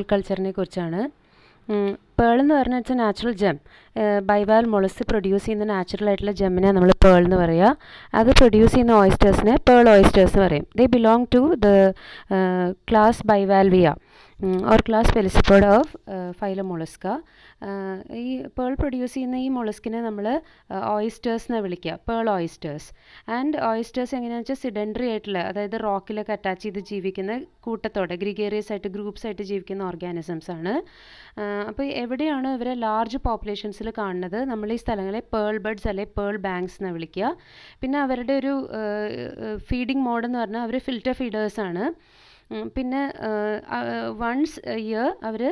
കൾച്ചറിനെ കുറിച്ചാണ്. പേൾ എന്ന് പറഞ്ഞാൽ it's a natural gem bivalve molluscs produce ചെയ്യുന്ന നാച്ചുറൽ ആയിട്ടുള്ള ജെമ്മിനെ നമ്മൾ പേൾ എന്ന് പറയുക അത് പ്രൊഡ്യൂസ് ചെയ്യുന്ന ഓയിസ്റ്റേഴ്സിനെ പേൾ ഓയിസ്റ്റേഴ്സ് എന്ന് പറയും. They belong to the class bivalvia or class pelecypod of phylum mollusca ഈ പേൾ പ്രൊഡ്യൂസ് ചെയ്യുന്ന ഈ മൊളസ്കിനെ നമ്മൾ ഓയിസ്റ്റേഴ്സ് എന്ന് വിളിക്കുക പേൾ ഓയിസ്റ്റേഴ്സ് ആൻഡ് ഓയിസ്റ്റേഴ്സ് എങ്ങനെയാണെന്ന് വെച്ചാൽ സിഡൻഡറി ആയിട്ടുള്ള അതായത് റോക്കിലൊക്കെ അറ്റാച്ച് ചെയ്ത് ജീവിക്കുന്ന കൂട്ടത്തോടെ ഗ്രിഗേറിയസ് ആയിട്ട് ഗ്രൂപ്പ്സ് ആയിട്ട് ജീവിക്കുന്ന ഓർഗാനിസംസ് ആണ്. അപ്പോൾ എവിടെയാണ് ഇവരെ ലാർജ് പോപ്പുലേഷൻസിൽ കാണുന്നത്? നമ്മൾ ഈ സ്ഥലങ്ങളെ പേൾ ബഡ്സ് അല്ലെ പേൾ ബാങ്ക്സ് എന്ന് വിളിക്കുക. പിന്നെ അവരുടെ ഒരു ഫീഡിങ് മോഡ് എന്ന് പറഞ്ഞാൽ അവർ ഫിൽറ്റർ ഫീഡേഴ്സാണ് പിന്നെ വൺസ് ഇയർ അവർ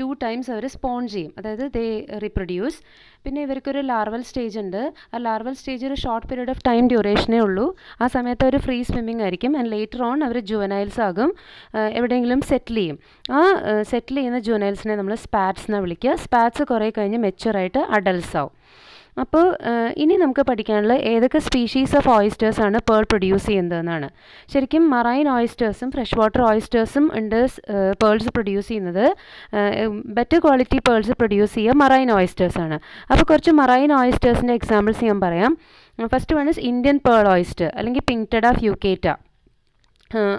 ടു ടൈംസ് അവർ സ്പോൺ ചെയ്യും. അതായത് ദേ റീപ്രൊഡ്യൂസ് പിന്നെ ഇവർക്കൊരു ലാർവൽ സ്റ്റേജ് ഉണ്ട്. ആ ലാർവൽ സ്റ്റേജ് ഒരു ഷോർട്ട് പീരീഡ് ഓഫ് ടൈം ഡ്യൂറേഷനേ ഉള്ളൂ. ആ സമയത്ത് അവർ ഫ്രീ സ്വിമ്മിംഗ് ആയിരിക്കും. ആൻഡ് ലേറ്റർ ഓൺ അവർ ജുവനൈൽസ് ആകും. എവിടെയെങ്കിലും സെറ്റിൽ ചെയ്യും. ആ സെറ്റിൽ ചെയ്യുന്ന ജുവനൈൽസിനെ നമ്മൾ സ്പാറ്റ്സ് എന്നാണ് വിളിക്കുക സ്പാറ്റ്സ് കുറേ കഴിഞ്ഞ് മെച്ചുവറായിട്ട് അഡൽസ് ആവും. അപ്പോൾ ഇനി നമുക്ക് പഠിക്കാനുള്ള ഏതൊക്കെ സ്പീഷീസ് ഓഫ് ഓയിസ്റ്റേഴ്സ് ആണ് പേൾ പ്രൊഡ്യൂസ് ചെയ്യുന്നതെന്നാണ്. ശരിക്കും മറൈൻ ഓയിസ്റ്റേഴ്സും ഫ്രഷ് വാട്ടർ ഓയിസ്റ്റേഴ്സും ഉണ്ട് പേൾസ് പ്രൊഡ്യൂസ് ചെയ്യുന്നത്. ബെറ്റർ ക്വാളിറ്റി പേൾസ് പ്രൊഡ്യൂസ് ചെയ്യുക മറൈൻ ഓയിസ്റ്റേഴ്സ് ആണ്. അപ്പോൾ കുറച്ച് മറൈൻ ഓയിസ്റ്റേഴ്സിന്റെ എക്സാമ്പിൾസ് ഞാൻ പറയാം. First one is Indian pearl oyster അല്ലെങ്കിൽ പിങ്ക്ടഡ് ഓഫ് യുക്കേറ്റ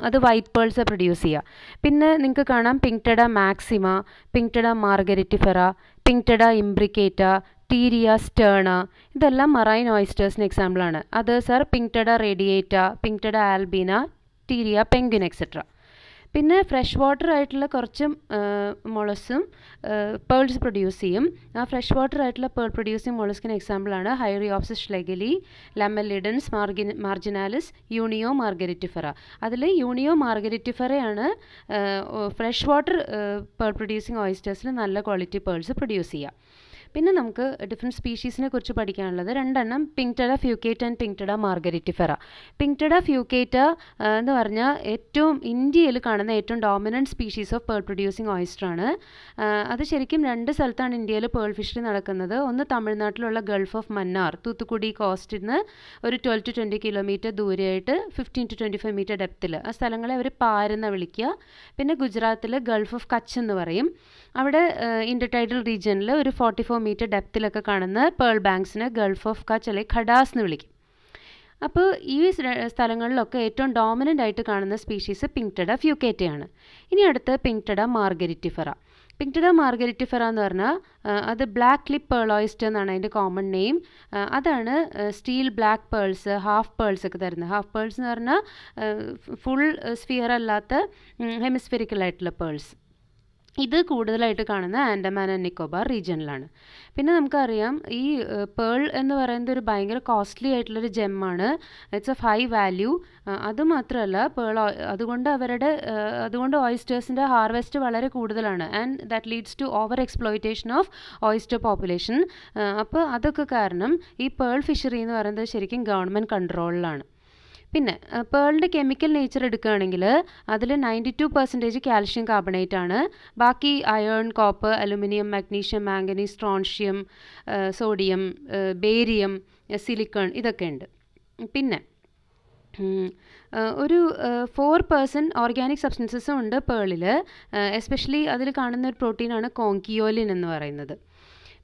അത് വൈറ്റ് പേൾസ് പ്രൊഡ്യൂസ് ചെയ്യുക. പിന്നെ നിങ്ങൾക്ക് കാണാം pinctada maxima pinctada margaritifera pinctada imbricata pteria sterna ഇതെല്ലാം മറൈൻ ഓയിസ്റ്റേഴ്സിന് എക്സാമ്പിളാണ് others sir Pinctada radiata Pinctada albina Pteria penguin etcetera പിന്നെ ഫ്രഷ് വാട്ടർ ആയിട്ടുള്ള കുറച്ച് മൊളസും പേൾസ് പ്രൊഡ്യൂസ് ചെയ്യും. ആ ഫ്രഷ് വാട്ടർ ആയിട്ടുള്ള പേൾ പ്രൊഡ്യൂസ് ചെയ്യും മൊളസ്കിന് എക്സാമ്പിളാണ് ഹൈറിയോപ്സിസ് ഷ്ലെഗലി ലെമലിഡൻസ് മാർഗിൻ മാർജിനാലിസ് യൂണിയോ മാർഗരറ്റിഫറ അതിൽ യൂണിയോ മാർഗരറ്റിഫറയാണ് ഫ്രഷ് വാട്ടർ പേൾ പ്രൊഡ്യൂസിങ് ഓയിസ്റ്റേഴ്സിൽ നല്ല ക്വാളിറ്റി പേൾസ് പ്രൊഡ്യൂസ് ചെയ്യുക പിന്നെ നമുക്ക് ഡിഫറെന്റ് സ്പീഷീസിനെ കുറിച്ച് പഠിക്കാനുള്ളത് രണ്ടെണ്ണം pinctada fucata and pinctada margaritifera pinctada fucata എന്ന് പറഞ്ഞാൽ ഏറ്റവും ഇന്ത്യയിൽ കാണുന്ന ഏറ്റവും dominant species of pearl producing oyster ആണ്. അത് ശരിക്കും രണ്ട് സ്ഥലത്താണ് ഇന്ത്യയിൽ പേൾ ഫിഷറി നടക്കുന്നത്. ഒന്ന് തമിഴ്നാട്ടിലുള്ള ഗൾഫ് ഓഫ് മന്നാർ തൂത്തുക്കുടി കോസ്റ്റിൽ നിന്ന് ഒരു twelve to twenty kilometre ദൂരെയായിട്ട് fifteen to twenty five metre ഡെപ്തിൽ ആ സ്ഥലങ്ങളെ അവർ പാരെന്ന് വിളിക്കുക പിന്നെ ഗുജറാത്തിൽ ഗൾഫ് ഓഫ് കച്ച് എന്ന് പറയും. അവിടെ ഇൻഡർടൈഡൽ റീജിയനിൽ ഒരു ഫോർട്ടി ഫോർ മീറ്റർ ഡെപ്തിലൊക്കെ കാണുന്ന പേൾ ബാങ്ക്സിനെ ഗൾഫ് ഓഫ് കച്ച് അല്ലെങ്കിൽ ഖഡാസ് എന്ന് വിളിക്കും. അപ്പോൾ ഈ സ്ഥലങ്ങളിലൊക്കെ ഏറ്റവും ഡോമിനന്റ് ആയിട്ട് കാണുന്ന സ്പീഷീസ് പിങ്ക്ടഡ ഫ്യൂക്കേറ്റ ആണ് ഇനി അടുത്ത് പിങ്ക്ടഡ മാർഗരിറ്റിഫറ പിങ്ക്ടഡ മാർഗരിറ്റിഫറ എന്ന് പറഞ്ഞാൽ അത് ബ്ലാക്ക് ലിപ്പ് പേളോയിസ്റ്റ് എന്നാണ് അതിന്റെ കോമൺ നെയിം അതാണ് steel black pearls half pearls ഒക്കെ തരുന്നത്. ഹാഫ് പേൾസ് എന്ന് പറഞ്ഞാൽ ഫുൾ സ്ഫിയർ അല്ലാത്ത ഹെമിസ്ഫിയറിക്കൽ ആയിട്ടുള്ള പേൾസ് ഇത് കൂടുതലായിട്ട് കാണുന്ന ആൻഡമാൻ ആൻഡ് നിക്കോബാർ റീജിയനിലാണ്. പിന്നെ നമുക്കറിയാം ഈ പേൾ എന്ന് പറയുന്നത് ഒരു ഭയങ്കര കോസ്റ്റ്ലി ആയിട്ടുള്ളൊരു ജെമ്മാണ്. ഇറ്റ്സ് എ ഹൈ വാല്യൂ അതുമാത്രമല്ല പേൾ അതുകൊണ്ട് അവരുടെ അതുകൊണ്ട് ഓയിസ്റ്റേഴ്സിന്റെ ഹാർവെസ്റ്റ് വളരെ കൂടുതലാണ്. And that leads to over exploitation of oyster population അപ്പോൾ അതൊക്കെ കാരണം ഈ പേൾ ഫിഷറി എന്ന് പറയുന്നത് ശരിക്കും ഗവൺമെന്റ് കൺട്രോളിലാണ്. പിന്നെ പേളിന്റെ കെമിക്കൽ നേച്ചർ എടുക്കുകയാണെങ്കിൽ അതിൽ ninety two percentage calcium carbonate ആണ്. ബാക്കി iron copper aluminium magnesium manganese strontium sodium barium silicon ഇതൊക്കെ ഉണ്ട്. പിന്നെ ഒരു ഫോർ പേഴ്സന്റ് ഓർഗാനിക് സബ്സ്റ്റൻസസും ഉണ്ട് പേളിൽ എസ്പെഷ്യലി അതിൽ കാണുന്ന ഒരു പ്രോട്ടീനാണ് കോങ്കിയോലിൻ എന്ന് പറയുന്നത്.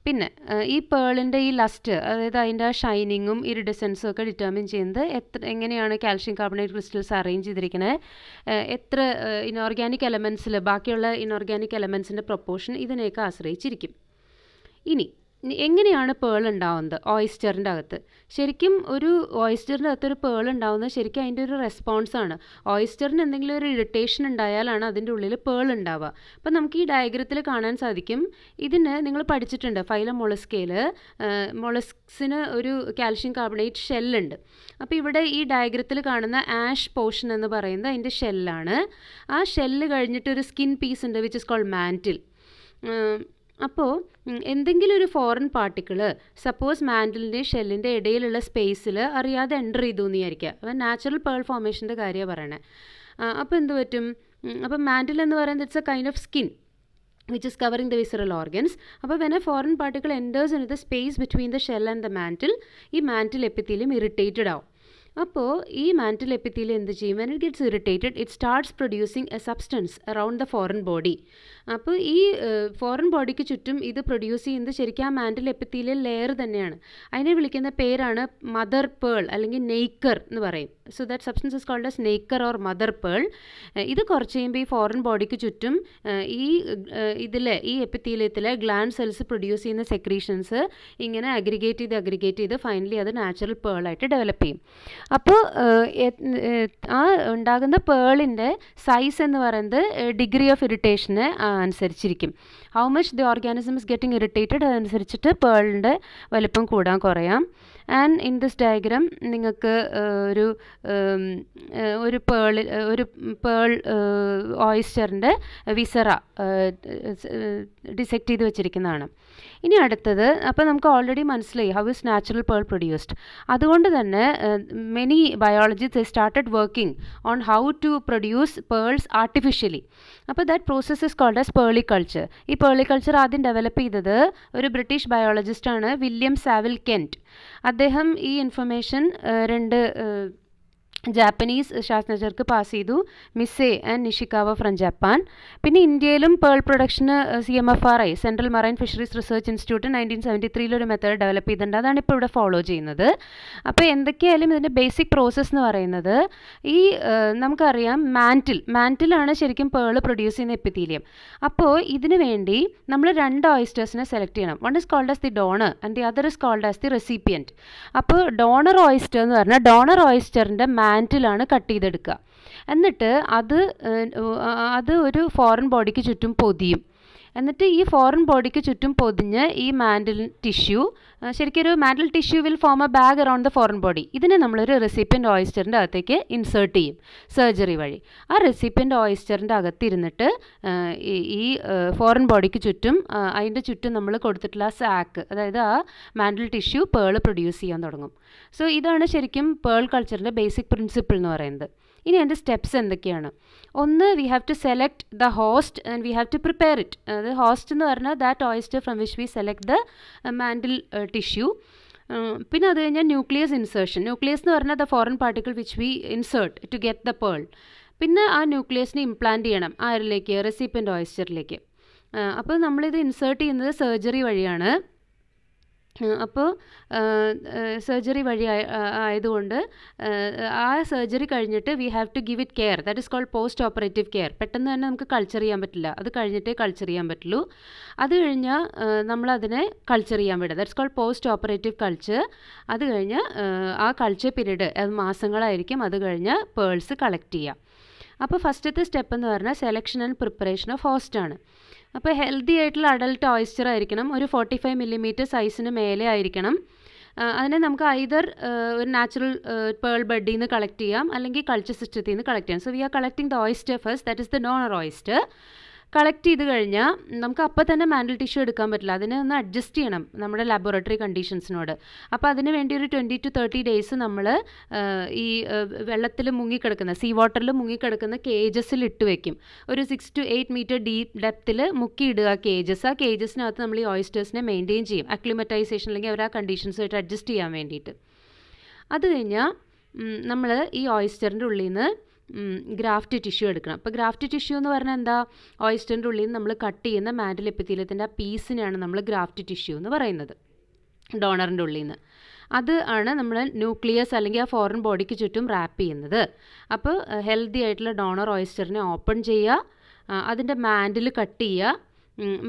പിന്നെ ഈ പേളിന്റെ ഈ ലസ്റ്റ് അതായത് അതിന്റെ ആ ഷൈനിങ്ങും ഇറിഡസൻസും ഒക്കെ ഡിറ്റർമിൻ ചെയ്യുന്നത് എത്ര എങ്ങനെയാണ് കാൽഷ്യം കാർബണേറ്റ് ക്രിസ്റ്റൽസ് അറേഞ്ച് ചെയ്തിരിക്കുന്നത് എത്ര ഇനോർഗാനിക് എലമെൻസിൽ ബാക്കിയുള്ള ഇനോർഗാനിക് എലമെൻസിന്റെ പ്രൊപ്പോർഷൻ ഇതിനെയൊക്കെ ആശ്രയിച്ചിരിക്കും. ഇനി എങ്ങനെയാണ് പേൾ ഉണ്ടാവുന്നത്? ഓയിസ്റ്ററിന്റെ അകത്ത്. ശരിക്കും ഒരു ഓയിസ്റ്ററിന്റെ അകത്തൊരു പേൾ ഉണ്ടാവുന്നത് ശരിക്കും അതിന്റെ ഒരു റെസ്പോൺസ് ആണ്. ഓയിസ്റ്ററിന് എന്തെങ്കിലും ഒരു ഇറിറ്റേഷൻ ഉണ്ടായാലാണ് അതിന്റെ ഉള്ളിൽ പേൾ ഉണ്ടാവുക. അപ്പം നമുക്ക് ഈ ഡയഗ്രത്തിൽ കാണാൻ സാധിക്കും. ഇതിന് നിങ്ങൾ പഠിച്ചിട്ടുണ്ട് ഫൈലം മൊളസ്കയിൽ മൊളസ്ക്സിന് ഒരു കാൽഷ്യം കാർബണേറ്റ് ഷെല്ലുണ്ട് അപ്പോൾ ഇവിടെ ഈ ഡയഗ്രത്തിൽ കാണുന്ന ആഷ് പോർഷൻ എന്ന് പറയുന്നത് അതിന്റെ ഷെല്ലാണ്. ആ ഷെല്ല് കഴിഞ്ഞിട്ട് ഒരു സ്കിൻ പീസ് ഉണ്ട് വിച്ച് ഇസ് കോൾഡ് മാന്റിൽ. അപ്പോൾ എന്തെങ്കിലും ഒരു ഫോറിൻ പാർട്ടിക്കിൾ സപ്പോസ് മാൻഡലിന്റെ ഷെല്ലിന്റെ ഇടയിലുള്ള സ്പേസിൽ അറിയാതെ എന്റർ ചെയ്തു എന്ന് വിചാരിക്കുക അപ്പം നാച്ചുറൽ പേൾ ഫോർമേഷന്റെ കാര്യമാണ് പറയണേ. അപ്പോൾ എന്ത് പറ്റും? അപ്പം മാൻഡൽ എന്ന് പറയുന്നത് it's a kind of skin which is covering the visceral organs അപ്പോൾ when a foreign particle enters in the space between the shell and the mantle ഈ മാന്റിൽ എപ്പിത്തീലിയം ഇറിറ്റേറ്റഡ് ആവും. അപ്പോൾ ഈ മാന്റൽ എപ്പിത്തിയിൽ എന്ത് ചെയ്യും? When it gets irritated it starts producing a substance around the foreign body അപ്പോൾ ഈ foreign ബോഡിക്ക് ചുറ്റും ഇത് പ്രൊഡ്യൂസ് ചെയ്യുന്നത് ശരിക്കും ആ മാന്റൽ എപ്പിത്തീലിയൽ ലെയർ തന്നെയാണ്. അതിനെ വിളിക്കുന്ന പേരാണ് മദർ പേൾ അല്ലെങ്കിൽ നെയ്ക്കർ എന്ന് പറയും. So that substance is called as nacre or mother pearl ഇത് കുറച്ച് കഴിയുമ്പോൾ ഈ ഫോറിൻ ബോഡിക്ക് ചുറ്റും ഈ ഇതിലെ ഈ എപ്പിത്തീലിയത്തിലെ ഗ്ലാൻഡ് സെൽസ് പ്രൊഡ്യൂസ് ചെയ്യുന്ന സെക്രീഷൻസ് ഇങ്ങനെ അഗ്രിഗേറ്റ് ചെയ്ത് അഗ്രിഗേറ്റ് ചെയ്ത് ഫൈനലി അത് നാച്ചുറൽ പേളായിട്ട് ഡെവലപ്പ് ചെയ്യും. അപ്പോൾ ആ ഉണ്ടാകുന്ന പേളിന്റെ സൈസ് എന്ന് പറയുന്നത് ഡിഗ്രി ഓഫ് ഇറിറ്റേഷന് അനുസരിച്ചിരിക്കും. How much the organism is getting irritated അതനുസരിച്ചിട്ട് പേളിന്റെ വലിപ്പം കൂടാൻ കുറയാം. ആൻഡ് ഇൻ ദിസ് ഡയഗ്രാം നിങ്ങൾക്ക് ഒരു ഒരു പേളിൽ ഒരു പേൾ ഓയിസ്റ്ററിന്റെ വിസറ ഡിസെക്ട് ചെയ്ത് വെച്ചിരിക്കുന്നതാണ്. ഇനി അടുത്തത് അപ്പോൾ നമുക്ക് ഓൾറെഡി മനസ്സിലായി how is natural pearl produced അതുകൊണ്ട് തന്നെ many biologists started working on how to produce pearls artificially അപ്പോൾ that process is called as pearl culture ഈ പേളി കൾച്ചർ ആദ്യം ഡെവലപ്പ് ചെയ്തത് ഒരു ബ്രിട്ടീഷ് ബയോളജിസ്റ്റാണ് വില്യം സാവിൽ കെന്റ് അദ്ദേഹം ഈ ഇൻഫർമേഷൻ രണ്ട് ജാപ്പനീസ് ശാസ്ത്രജ്ഞർക്ക് പാസ് ചെയ്തു. മിസ്സേ ആൻഡ് നിഷിക്കാവ ഫ്രം ജപ്പാൻ പിന്നെ ഇന്ത്യയിലും pearl production C M F R I Central Marine Fisheries Research Institute nineteen seventy ത്രീയിൽ ഒരു മെത്തേഡ് ഡെവലപ്പ് ചെയ്തിട്ടുണ്ട്. അതാണ് ഇപ്പോൾ ഇവിടെ ഫോളോ ചെയ്യുന്നത്. അപ്പോൾ എന്തൊക്കെയായാലും ഇതിന്റെ ബേസിക് പ്രോസസ്സ് എന്ന് പറയുന്നത് ഈ നമുക്കറിയാം മാന്റിൽ മാന്റിലാണ് ശരിക്കും പേൾ പ്രൊഡ്യൂസ് ചെയ്യുന്ന എപ്പിത്തീലിയം അപ്പോൾ ഇതിനു വേണ്ടി നമ്മൾ രണ്ട് ഓയിസ്റ്റേഴ്സിനെ സെലക്ട് ചെയ്യണം. One is called as the donor and the other is called as the recipient അപ്പോൾ ഡോണർ ഓയിസ്റ്റർ എന്ന് പറഞ്ഞാൽ ഡോണർ ഓയിസ്റ്ററിന്റെ മാന്റിലാണ് കട്ട് ചെയ്തെടുക്കുക. എന്നിട്ട് അത് അത് ഒരു ഫോറിൻ ബോഡിക്ക് ചുറ്റും പൊതിയും. എന്നിട്ട് ഈ ഫോറിൻ ബോഡിക്ക് ചുറ്റും പൊതിഞ്ഞ് ഈ മാൻഡിൽ ടിഷ്യൂ ശരിക്കും ഒരു mantle tissue will form a bag around the foreign body ഇതിനെ നമ്മളൊരു റെസിപ്പിയന്റ് ഓയിസ്റ്ററിന്റെ അകത്തേക്ക് ഇൻസേർട്ട് ചെയ്യും സർജറി വഴി. ആ റെസിപ്പിയന്റ് ഓയിസ്റ്ററിന്റെ അകത്തിരുന്നിട്ട് ഈ ഫോറിൻ ബോഡിക്ക് ചുറ്റും അതിന്റെ ചുറ്റും നമ്മൾ കൊടുത്തിട്ടുള്ള സാക്ക് അതായത് ആ മാൻഡൽ ടിഷ്യൂ പേൾ പ്രൊഡ്യൂസ് ചെയ്യാൻ തുടങ്ങും. സോ ഇതാണ് ശരിക്കും പേൾ കൾച്ചറിന്റെ ബേസിക് പ്രിൻസിപ്പിൾ എന്ന് പറയുന്നത്. ഇനി എന്റെ സ്റ്റെപ്സ് എന്തൊക്കെയാണ്? ഒന്ന് we have to select the host and we have to prepare it അത് ഹോസ്റ്റ് എന്ന് പറഞ്ഞാൽ that oyster from which we select the mantle tissue പിന്നെ അത് കഴിഞ്ഞാൽ ന്യൂക്ലിയസ് ഇൻസേർഷൻ ന്യൂക്ലിയസ് എന്ന് പറഞ്ഞാൽ the foreign particle which we insert to get the pearl പിന്നെ ആ ന്യൂക്ലിയസിനെ ഇംപ്ലാന്റ് ചെയ്യണം ആരിലേക്ക് റെസിപ്പിയന്റ് ഓയിസ്റ്ററിലേക്ക് അപ്പോൾ നമ്മളിത് ഇൻസേർട്ട് ചെയ്യുന്നത് സർജറി വഴിയാണ്. അപ്പോൾ സർജറി വഴി ആയതുകൊണ്ട് ആ സർജറി കഴിഞ്ഞിട്ട് we have to give it care that is called post operative care പെട്ടെന്ന് തന്നെ നമുക്ക് കൾച്ചർ ചെയ്യാൻ പറ്റില്ല. അത് കഴിഞ്ഞിട്ടേ കൾച്ചർ ചെയ്യാൻ പറ്റുള്ളൂ. അത് കഴിഞ്ഞാൽ നമ്മളതിനെ കൾച്ചർ ചെയ്യാൻ വിടുക. That's called post operative culture അത് കഴിഞ്ഞ് ആ കൾച്ചർ പീരീഡ് അത് മാസങ്ങളായിരിക്കും. അത് കഴിഞ്ഞ് പേൾസ് കളക്ട് ചെയ്യുക അപ്പോൾ ഫസ്റ്റത്തെ സ്റ്റെപ്പ് എന്ന് പറഞ്ഞാൽ selection and preparation of host ആണ്. അപ്പോൾ ഹെൽത്തി ആയിട്ടുള്ള അഡൽട്ട് ഓയിസ്റ്റർ ആയിരിക്കണം ഒരു ഫോർട്ടി ഫൈവ് മില്ലിമീറ്റർ സൈസിന് മേലെ ആയിരിക്കണം. അതിനെ നമുക്ക് ഐതർ ഒരു നാച്ചുറൽ പേൾ ബഡിൽ നിന്ന് കളക്ട് ചെയ്യാം അല്ലെങ്കിൽ കൾച്ചർ സിസ്റ്റത്തിൽ നിന്ന് കളക്ട് ചെയ്യാം. So we are collecting the oyster first that is the non oyster collect ചെയ്ത് കഴിഞ്ഞാൽ നമുക്ക് അപ്പോൾ തന്നെ മാൻഡൽ ടിഷ്യൂ എടുക്കാൻ പറ്റില്ല. അതിനെ ഒന്ന് അഡ്ജസ്റ്റ് ചെയ്യണം നമ്മുടെ ലബോറട്ടറി കണ്ടീഷൻസിനോട് അപ്പോൾ അതിന് വേണ്ടി ഒരു ട്വന്റി ടു തേർട്ടി ഡേയ്സ് നമ്മൾ ഈ വെള്ളത്തിൽ മുങ്ങിക്കിടക്കുന്ന സീ വാട്ടറിൽ മുങ്ങിക്കിടക്കുന്ന കേജസിൽ ഇട്ട് വെക്കും. ഒരു six to eight metre deep ഡെപ്തിൽ മുക്കിയിടുക കേജസ് ആ കേജസിനകത്ത് നമ്മൾ ഈ ഓയിസ്റ്റേഴ്സിനെ മെയിന്റെയിൻ ചെയ്യും. അക്ലിമറ്റൈസേഷൻ അല്ലെങ്കിൽ അവർ ആ കണ്ടീഷൻസുമായിട്ട് അഡ്ജസ്റ്റ് ചെയ്യാൻ വേണ്ടിയിട്ട്. അത് കഴിഞ്ഞാൽ നമ്മൾ ഈ ഓയിസ്റ്ററിന്റെ ഉള്ളിൽ നിന്ന് ഗ്രാഫ്റ്റ് ടിഷ്യൂ എടുക്കണം. അപ്പോൾ ഗ്രാഫ്റ്റ് ടിഷ്യൂ എന്ന് പറഞ്ഞാൽ എന്താ? ഓയിസ്റ്ററിന്റെ ഉള്ളിൽ നിന്ന് നമ്മൾ കട്ട് ചെയ്യുന്ന മാൻഡൽ എപ്പിത്തീലത്തിന്റെ ആ പീസിനെയാണ് നമ്മൾ ഗ്രാഫ്റ്റ് ടിഷ്യൂ എന്ന് പറയുന്നത്. ഡോണറിന്റെ ഉള്ളിൽ നിന്ന്. അത് ആണ് നമ്മൾ ന്യൂക്ലിയസ് അല്ലെങ്കിൽ ആ ഫോറിൻ ബോഡിക്ക് ചുറ്റും റാപ്പ് ചെയ്യുന്നത്. അപ്പോൾ ഹെൽത്തി ആയിട്ടുള്ള ഡോണർ ഓയിസ്റ്ററിനെ ഓപ്പൺ ചെയ്യുക. അതിന്റെ മാൻഡിൽ കട്ട് ചെയ്യുക.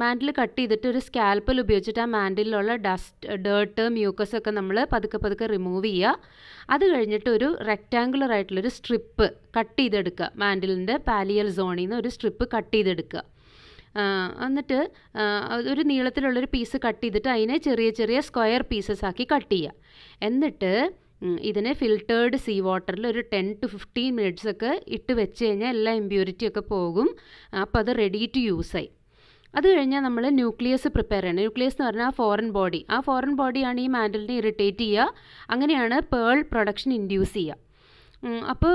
മാൻഡിൽ കട്ട് ചെയ്തിട്ട് ഒരു സ്കാൽപ്പൽ ഉപയോഗിച്ചിട്ട് ആ മാൻഡിലുള്ള ഡസ്റ്റ് ഡേർട്ട് മ്യൂക്കസ് ഒക്കെ നമ്മൾ പതുക്കെ പതുക്കെ റിമൂവ് ചെയ്യുക. അത് കഴിഞ്ഞിട്ട് ഒരു റെക്റ്റാങ്കുലർ ആയിട്ടുള്ളൊരു സ്ട്രിപ്പ് കട്ട് ചെയ്തെടുക്കുക. മാൻഡിലിന്റെ പാലിയൽ സോണിൽ നിന്ന് ഒരു സ്ട്രിപ്പ് കട്ട് ചെയ്തെടുക്കുക. എന്നിട്ട് ഒരു നീളത്തിലുള്ളൊരു പീസ് കട്ട് ചെയ്തിട്ട് അതിനെ ചെറിയ ചെറിയ സ്ക്വയർ പീസസ് ആക്കി കട്ട് ചെയ്യുക. എന്നിട്ട് ഇതിനെ ഫിൽട്ടേർഡ് സീ വാട്ടറിൽ ഒരു ടെൻ ടു ഫിഫ്റ്റീൻ മിനിറ്റ്സ് ഒക്കെ ഇട്ട് വെച്ച് കഴിഞ്ഞാൽ എല്ലാ ഇമ്പ്യൂരിറ്റിയൊക്കെ പോകും. അപ്പോൾ അത് റെഡി ടു യൂസ് ആയി. അത് കഴിഞ്ഞാൽ നമ്മൾ ന്യൂക്ലിയസ് പ്രിപ്പയർ ചെയ്യണം. ന്യൂക്ലിയസ് എന്ന് പറഞ്ഞാൽ ഫോറിൻ ബോഡി ആ ഫോറിൻ ബോഡിയാണ് ഈ മാൻഡലിനെ ഇറിറ്റേറ്റ് ചെയ്യുക. അങ്ങനെയാണ് പേൾ പ്രൊഡക്ഷൻ ഇൻഡ്യൂസ് ചെയ്യുക. അപ്പോൾ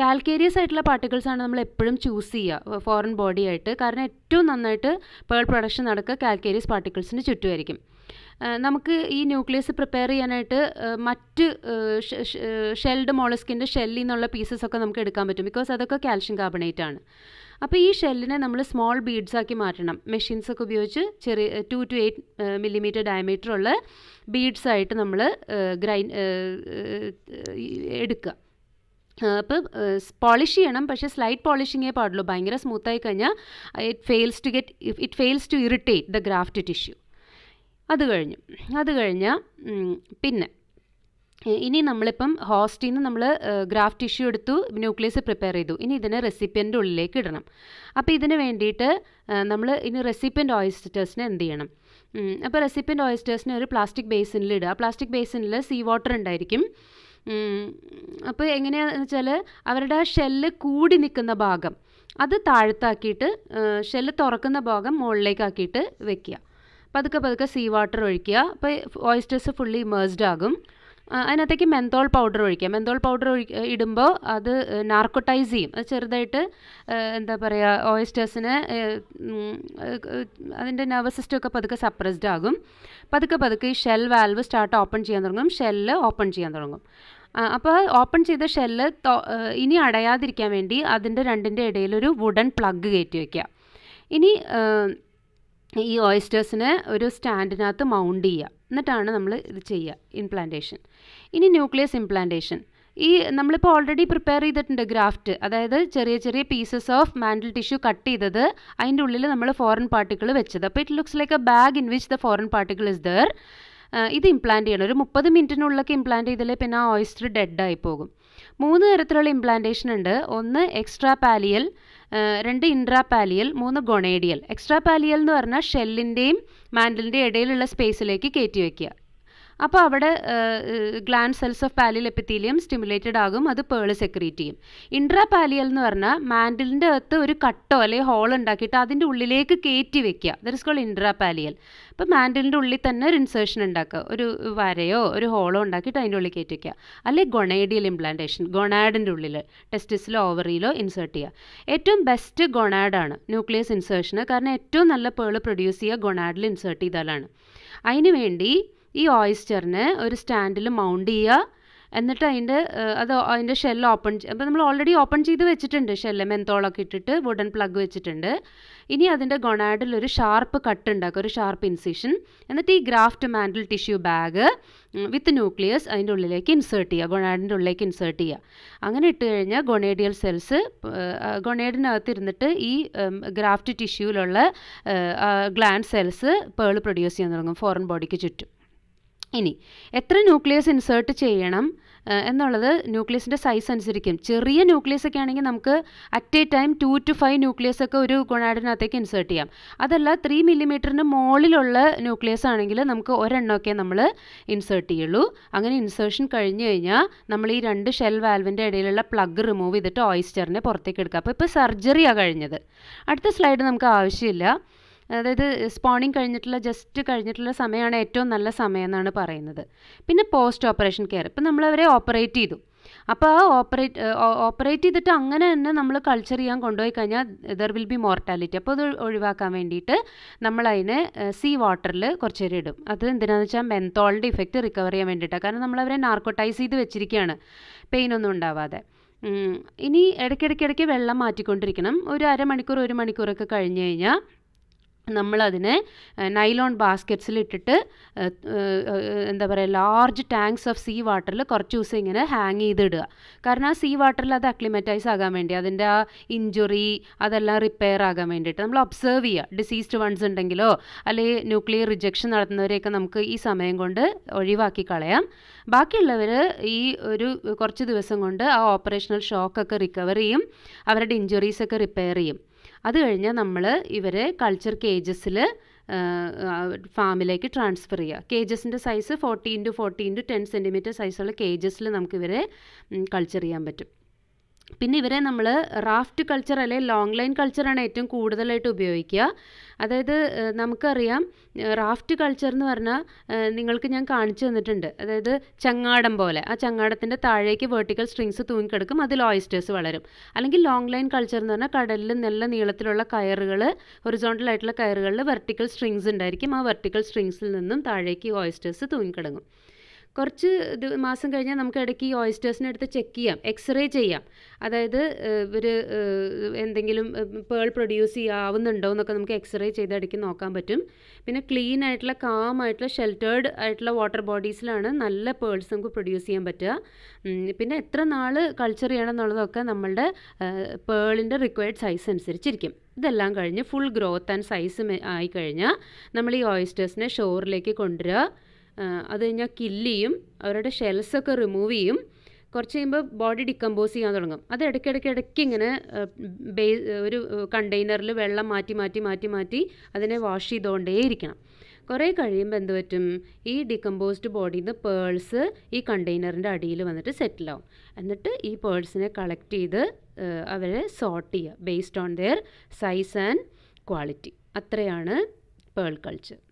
കാൽക്കേരിയസ് ആയിട്ടുള്ള പാർട്ടിക്കിൾസ് ആണ് നമ്മൾ എപ്പോഴും ചൂസ് ചെയ്യുക ഫോറിൻ ബോഡി ആയിട്ട്. കാരണം ഏറ്റവും നന്നായിട്ട് പേൾ പ്രൊഡക്ഷൻ നടക്കുക കാൽക്കേരിയസ് പാർട്ടിക്കിൾസിന് ചുറ്റുമായിരിക്കും. നമുക്ക് ഈ ന്യൂക്ലിയസ് പ്രിപ്പയർ ചെയ്യാനായിട്ട് മറ്റ് ഷെൽഡ് മോളസ്കിന്റെ ഷെല്ലിൽ നിന്നുള്ള പീസസ് ഒക്കെ നമുക്ക് എടുക്കാൻ പറ്റും. ബിക്കോസ് അതൊക്കെ കാൽഷ്യം കാർബണേറ്റ് ആണ്. അപ്പോൾ ഈ ഷെല്ലിനെ നമ്മൾ സ്മോൾ ബീഡ്സ് ആക്കി മാറ്റണം. മെഷീൻസ് ഒക്കെ ഉപയോഗിച്ച് ചെറിയ two to eight millimetre diameter ഉള്ള ബീഡ്സായിട്ട് നമ്മൾ ഗ്രൈൻ എടുക്കുക. അപ്പോൾ പോളിഷ് ചെയ്യണം പക്ഷേ സ്ലൈറ്റ് പോളിഷിങ്ങേ പാടുള്ളൂ. ഭയങ്കര സ്മൂത്തായി കഴിഞ്ഞാൽ it fails to get it fails to irritate the graft tissue അത് കഴിഞ്ഞു. അത് കഴിഞ്ഞാൽ പിന്നെ ഇനി നമ്മളിപ്പം ഹോസ്റ്റിൽ നിന്ന് നമ്മൾ ഗ്രാഫ് ടിഷ്യൂ എടുത്തു ന്യൂക്ലിയസ് പ്രിപ്പയർ ചെയ്തു. ഇനി ഇതിനെ റെസിപ്പിയന്റെ ഉള്ളിലേക്ക് ഇടണം. അപ്പോൾ ഇതിന് വേണ്ടിയിട്ട് നമ്മൾ ഇനി റെസിപ്പിയന്റ് ഓയിസ്റ്റേഴ്സിനെ എന്ത് ചെയ്യണം? അപ്പോൾ റെസിപ്പിയന്റ് ഓയിസ്റ്റേഴ്സിനെ ഒരു പ്ലാസ്റ്റിക് ബേസിനിൽ ഇടുക. പ്ലാസ്റ്റിക് ബേസിനിൽ സീ വാട്ടർ ഉണ്ടായിരിക്കും. അപ്പോൾ എങ്ങനെയാണെന്ന് വെച്ചാൽ അവരുടെ ഷെല്ല് കൂടി നിൽക്കുന്ന ഭാഗം അത് താഴ്ത്താക്കിയിട്ട് ഷെല്ല് തുറക്കുന്ന ഭാഗം മുകളിലേക്കാക്കിയിട്ട് വെക്കുക. പതുക്കെ പതുക്കെ സീ വാട്ടർ ഒഴിക്കുക. അപ്പോൾ ഓയിസ്റ്റേഴ്സ് ഫുള്ളി ഇമേഴ്സ്ഡ് ആകും. അതിനകത്തേക്ക് മെന്തോൾ പൗഡർ ഒഴിക്കുക. മെന്തോൾ പൗഡർ ഒഴി ഇടുമ്പോൾ അത് നാർക്കോട്ടൈസ് ചെയ്യും. അത് ചെറുതായിട്ട് എന്താ പറയുക ഓയിസ്റ്റേഴ്സിന് അതിന്റെ നെർവസ് സിസ്റ്റം ഒക്കെ പതുക്കെ സപ്രസ്ഡ് ആകും. പതുക്കെ പതുക്കെ ഈ ഷെൽ വാൽവ് സ്റ്റാർട്ട് ഓപ്പൺ ചെയ്യാൻ തുടങ്ങും. ഷെല്ല് ഓപ്പൺ ചെയ്യാൻ തുടങ്ങും. അപ്പോൾ ഓപ്പൺ ചെയ്ത ഷെല്ല് ഇനി അടയാതിരിക്കാൻ വേണ്ടി അതിന്റെ രണ്ടിന്റെ ഇടയിലൊരു വുഡൻ പ്ലഗ് കയറ്റി വയ്ക്കുക ഇനി ഈ ഓയിസ്റ്റേഴ്സിനെ ഒരു സ്റ്റാൻഡിനകത്ത് മൗണ്ട് ചെയ്യുക. എന്നിട്ടാണ് നമ്മൾ ഇത് ചെയ്യുക ഇംപ്ലാന്റേഷൻ ഇനി ന്യൂക്ലിയസ് ഇംപ്ലാന്റേഷൻ ഈ നമ്മളിപ്പോൾ ഓൾറെഡി പ്രിപ്പയർ ചെയ്തിട്ടുണ്ട് ഗ്രാഫ്റ്റ് അതായത് ചെറിയ ചെറിയ pieces of mantle tissue cut ചെയ്തത് അതിന്റെ ഉള്ളിൽ നമ്മൾ ഫോറിൻ പാർട്ടിക്കിൾ വെച്ചത്. അപ്പോൾ it looks like a bag in which the foreign particle is there ഇത് ഇംപ്ലാന്റ് ചെയ്യണം. ഒരു മുപ്പത് മിനിറ്റിനുള്ളിലൊക്കെ ഇംപ്ലാന്റ് ചെയ്താലേ പിന്നെ ആ ഓയിസ്റ്റർ ഡെഡ് ആയി പോകും. മൂന്ന് തരത്തിലുള്ള ഇംപ്ലാന്റേഷൻ ഉണ്ട്. ഒന്ന് എക്സ്ട്രാ പാലിയൽ രണ്ട് ഇൻട്രാപാലിയൽ മൂന്ന് ഗൊണേഡിയൽ എക്സ്ട്രാ പാലിയൽ എന്ന് പറഞ്ഞാൽ ഷെല്ലിന്റെയും മാൻഡലിന്റെയും ഇടയിലുള്ള സ്പേസിലേക്ക് കയറ്റി വയ്ക്കുക അപ്പോൾ അവിടെ gland cells of pallial epithelium stimulated ആകും അത് പേൾ സെക്രീറ്റ് ചെയ്യും. ഇൻട്രാ പാലിയൽ എന്ന് പറഞ്ഞാൽ മാൻഡിലിന്റെ അകത്ത് ഒരു കട്ടോ അല്ലെങ്കിൽ ഹോൾ ഉണ്ടാക്കിയിട്ട് അതിന്റെ ഉള്ളിലേക്ക് കയറ്റി വെക്കുക. There is called intra pallial അപ്പോൾ മാൻഡിലിന്റെ ഉള്ളിൽ തന്നെ ഒരു ഇൻസേർഷൻ ഉണ്ടാക്കുക. ഒരു വരയോ ഒരു ഹോളോ ഉണ്ടാക്കിയിട്ട് അതിന്റെ ഉള്ളിൽ കയറ്റി വയ്ക്കുക അല്ലെങ്കിൽ ഗൊണേഡിയൽ ഇംപ്ലാന്റേഷൻ ഗൊണാഡിന്റെ ഉള്ളിൽ ടെസ്റ്റിസിലോ ഓവറിയിലോ ഇൻസേർട്ട് ചെയ്യുക. ഏറ്റവും ബെസ്റ്റ് ഗൊണാഡാണ് ന്യൂക്ലിയസ് ഇൻസേർഷന് കാരണം ഏറ്റവും നല്ല പേൾ പ്രൊഡ്യൂസ് ചെയ്യുക ഗൊണാഡിൽ ഇൻസേർട്ട് ചെയ്താലാണ്. അതിന് വേണ്ടി ഈ ഓയിസ്റ്ററിനെ ഒരു സ്റ്റാൻഡിൽ മൗണ്ട് ചെയ്യുക. എന്നിട്ട് അതിന്റെ അത് അതിന്റെ ഷെല്ല് ഓപ്പൺ അപ്പോൾ നമ്മൾ ഓൾറെഡി ഓപ്പൺ ചെയ്ത് വെച്ചിട്ടുണ്ട്. ഷെല്ല് മെന്തോളൊക്കെ ഇട്ടിട്ട് വുഡൻ പ്ലഗ് വെച്ചിട്ടുണ്ട്. ഇനി അതിന്റെ ഗൊണാഡിൽ ഒരു ഷാർപ്പ് കട്ട് ഉണ്ടാക്കുക ഒരു ഷാർപ്പ് ഇൻസിഷൻ എന്നിട്ട് ഈ graft mantle tissue bag with nucleus അതിന്റെ ഉള്ളിലേക്ക് ഇൻസേർട്ട് ചെയ്യുക ഗൊണാഡിന്റെ ഉള്ളിലേക്ക് ഇൻസേർട്ട് ചെയ്യുക. അങ്ങനെ ഇട്ട് കഴിഞ്ഞാൽ ഗൊണേഡിയൽ സെൽസ് ഗൊണേഡിനകത്ത് ഇരുന്നിട്ട് ഈ ഗ്രാഫ്റ്റ് ടിഷ്യൂവിലുള്ള ഗ്ലാൻഡ് സെൽസ് പേൾ പ്രൊഡ്യൂസ് ചെയ്യാൻ തുടങ്ങും ഫോറിൻ ബോഡിക്ക് ചുറ്റും. ഇനി എത്ര ന്യൂക്ലിയസ് ഇൻസേർട്ട് ചെയ്യണം എന്നുള്ളത് ന്യൂക്ലിയസിന്റെ സൈസ് അനുസരിക്കും. ചെറിയ ന്യൂക്ലിയസ് ഒക്കെ ആണെങ്കിൽ നമുക്ക് at a time two to five nucleus ഒക്കെ ഒരു ഗുണാഡിനകത്തേക്ക് ഇൻസേർട്ട് ചെയ്യാം. അതല്ല ത്രീ മില്ലിമീറ്ററിന് മുകളിലുള്ള ന്യൂക്ലിയസ് ആണെങ്കിൽ നമുക്ക് ഒരെണ്ണമൊക്കെ നമ്മൾ ഇൻസേർട്ട് ചെയ്യുള്ളൂ. അങ്ങനെ ഇൻസേർഷൻ കഴിഞ്ഞ് കഴിഞ്ഞാൽ നമ്മൾ ഈ രണ്ട് ഷെൽ വാൽവിന്റെ ഇടയിലുള്ള പ്ലഗ് റിമൂവ് ചെയ്തിട്ട് ഓയിസ്റ്ററിനെ പുറത്തേക്ക് എടുക്കുക. അപ്പോൾ ഇപ്പോൾ സർജറിയാണ് കഴിഞ്ഞത്. അടുത്ത സ്ലൈഡ് നമുക്ക് ആവശ്യമില്ല. അതായത് സ്പോണിങ് കഴിഞ്ഞിട്ടുള്ള ജസ്റ്റ് കഴിഞ്ഞിട്ടുള്ള സമയമാണ് ഏറ്റവും നല്ല സമയം എന്നാണ് പറയുന്നത്. പിന്നെ പോസ്റ്റ് ഓപ്പറേഷൻ കെയർ ഇപ്പം നമ്മളവരെ ഓപ്പറേറ്റ് ചെയ്തു. അപ്പോൾ ആ ഓപ്പറേറ്റ് ഓപ്പറേറ്റ് ചെയ്തിട്ട് അങ്ങനെ തന്നെ നമ്മൾ കൾച്ചർ ചെയ്യാൻ കൊണ്ടുപോയി കഴിഞ്ഞാൽ ദർ വിൽ ബി മോർട്ടാലിറ്റി അപ്പോൾ അത് ഒഴിവാക്കാൻ വേണ്ടിയിട്ട് നമ്മളതിനെ സീ വാട്ടറിൽ കുറച്ച് നേരം ഇടും. അത് എന്തിനാണെന്ന് വെച്ചാൽ മെന്തോളിന്റെ ഇഫക്റ്റ് റിക്കവർ ചെയ്യാൻ വേണ്ടിയിട്ടാണ്. കാരണം നമ്മളവരെ നാർക്കോട്ടൈസ് ചെയ്ത് വെച്ചിരിക്കുകയാണ്. പെയിനൊന്നും ഉണ്ടാവാതെ. ഇനി ഇടയ്ക്കിടയ്ക്കിടയ്ക്ക് വെള്ളം മാറ്റിക്കൊണ്ടിരിക്കണം. ഒരു അരമണിക്കൂർ ഒരു മണിക്കൂറൊക്കെ കഴിഞ്ഞ് കഴിഞ്ഞാൽ നമ്മളതിനെ നൈലോൺ ബാസ്ക്കറ്റ്സിൽ ഇട്ടിട്ട് എന്താ പറയുക ലാർജ് ടാങ്ക്സ് ഓഫ് സീ വാട്ടറിൽ കുറച്ച് ദിവസം ഇങ്ങനെ ഹാങ് ചെയ്തിടുക. കാരണം ആ സീ വാട്ടറിൽ അത് അക്ലിമറ്റൈസ് ആകാൻ വേണ്ടി അതിന്റെ ആ ഇഞ്ചുറി അതെല്ലാം റിപ്പയർ ആകാൻ വേണ്ടിയിട്ട് നമ്മൾ ഒബ്സേർവ് ചെയ്യുക. ഡിസീസ്ഡ് വൺസ് ഉണ്ടെങ്കിലോ അല്ലെങ്കിൽ ന്യൂക്ലിയർ റിജക്ഷൻ നടത്തുന്നവരെയൊക്കെ നമുക്ക് ഈ സമയം കൊണ്ട് ഒഴിവാക്കി കളയാം. ബാക്കിയുള്ളവർ ഈ ഒരു കുറച്ച് ദിവസം കൊണ്ട് ആ ഓപ്പറേഷണൽ ഷോക്കൊക്കെ റിക്കവർ ചെയ്യും അവരുടെ ഇഞ്ചുറീസൊക്കെ റിപ്പയർ ചെയ്യും. അത് കഴിഞ്ഞാൽ നമ്മൾ ഇവരെ കൾച്ചർ കേജസിൽ ഫാമിലേക്ക് ട്രാൻസ്ഫർ ചെയ്യുക കേജസിന്റെ size forty into forty into ten centimetre സൈസുള്ള കേജസിൽ നമുക്കിവരെ കൾച്ചർ ചെയ്യാൻ പറ്റും. പിന്നെ ഇവരെ നമ്മൾ റാഫ്റ്റ് കൾച്ചർ അല്ലെങ്കിൽ ലോങ് ലൈൻ കൾച്ചറാണ് ഏറ്റവും കൂടുതലായിട്ട് ഉപയോഗിക്കുക. അതായത് നമുക്കറിയാം റാഫ്റ്റ് കൾച്ചർ എന്ന് പറഞ്ഞാൽ നിങ്ങൾക്ക് ഞാൻ കാണിച്ചു തന്നിട്ടുണ്ട്. അതായത് ചങ്ങാടം പോലെ. ആ ചങ്ങാടത്തിന്റെ താഴേക്ക് വെർട്ടിക്കൽ സ്ട്രിങ്സ് തൂങ്ങിക്കിടക്കും അതിൽ ഓയിസ്റ്റേഴ്സ് വളരും. അല്ലെങ്കിൽ ലോങ് ലൈൻ കൾച്ചർ എന്ന് പറഞ്ഞാൽ കടലിൽ നല്ല നീളത്തിലുള്ള കയറുകൾ ഒറിസോണ്ടൽ ആയിട്ടുള്ള കയറുകളിൽ വെർട്ടിക്കൽ സ്ട്രിങ്സ് ഉണ്ടായിരിക്കും. ആ വെർട്ടിക്കൽ സ്ട്രിങ്സിൽ നിന്നും താഴേക്ക് ഓയിസ്റ്റേഴ്സ് തൂങ്ങിക്കിടങ്ങും. കുറച്ച് മാസം കഴിഞ്ഞാൽ നമുക്ക് ഇടയ്ക്ക് ഈ ഓയിസ്റ്റേഴ്സിനെ എടുത്ത് ചെക്ക് ചെയ്യാം. എക്സ്റേ ചെയ്യാം. അതായത് ഇവർ എന്തെങ്കിലും പേൾ പ്രൊഡ്യൂസ് ചെയ്യാവുന്നുണ്ടോ എന്നൊക്കെ നമുക്ക് എക്സ്റേ ചെയ്ത് ഇടയ്ക്ക് നോക്കാൻ പറ്റും. പിന്നെ ക്ലീൻ ആയിട്ടുള്ള കാം ആയിട്ടുള്ള ഷെൽട്ടേർഡ് ആയിട്ടുള്ള വാട്ടർ ബോഡീസിലാണ് നല്ല പേൾസ് നമുക്ക് പ്രൊഡ്യൂസ് ചെയ്യാൻ പറ്റുക. പിന്നെ എത്ര നാൾ കൾച്ചർ ചെയ്യണം എന്നുള്ളതൊക്കെ നമ്മളുടെ പേളിന്റെ റിക്വയർഡ് സൈസ് അനുസരിച്ചിരിക്കും. ഇതെല്ലാം കഴിഞ്ഞ് ഫുൾ ഗ്രോത്ത് ആൻഡ് സൈസ് ആയി കഴിഞ്ഞാൽ നമ്മൾ ഈ ഓയിസ്റ്റേഴ്സിനെ ഷോറിലേക്ക് കൊണ്ടുവരിക. അത് കഴിഞ്ഞാൽ കില്ല് ചെയ്യും. അവരുടെ ഷെൽസൊക്കെ റിമൂവ് ചെയ്യും. കുറച്ച് കഴിയുമ്പോൾ ബോഡി ഡിക്കമ്പോസ് ചെയ്യാൻ തുടങ്ങും. അത് ഇടയ്ക്കിടയ്ക്ക് ഇടയ്ക്ക് ഇങ്ങനെ ബേ ഒരു കണ്ടെയ്നറിൽ വെള്ളം മാറ്റി മാറ്റി മാറ്റി മാറ്റി അതിനെ വാഷ് ചെയ്തുകൊണ്ടേയിരിക്കണം കുറേ കഴിയുമ്പോൾ എന്ത് പറ്റും? ഈ ഡിക്കമ്പോസ്ഡ് ബോഡിയിൽ നിന്ന് പേൾസ് ഈ കണ്ടെയ്നറിന്റെ അടിയിൽ വന്നിട്ട് സെറ്റിലാവും എന്നിട്ട് ഈ പേൾസിനെ കളക്ട് ചെയ്ത് അവരെ സോർട്ട് ചെയ്യുക based on their size and quality അത്രയാണ് പേൾ കൾച്ചർ